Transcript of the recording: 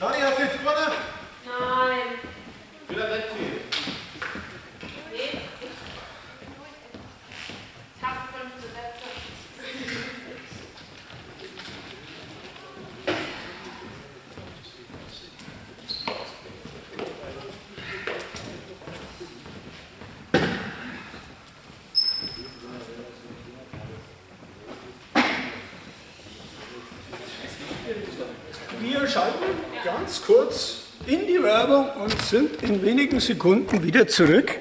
Daniel, jetzt, Mann! Wir schalten ganz kurz in die Werbung und sind in wenigen Sekunden wieder zurück.